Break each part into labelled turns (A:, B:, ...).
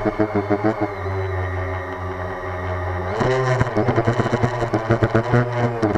A: Thank you.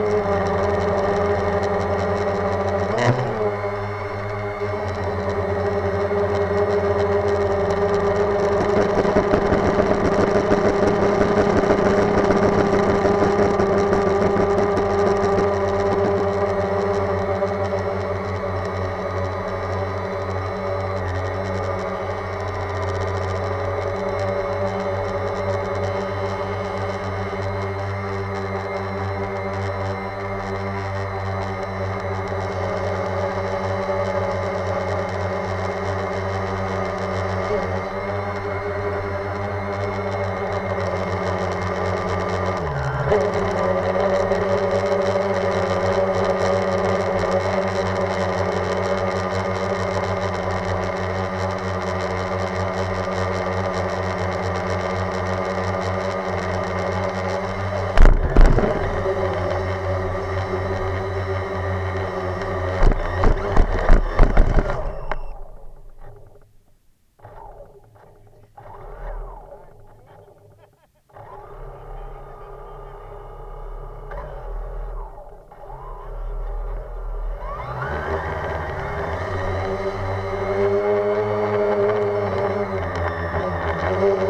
A: Música Thank you.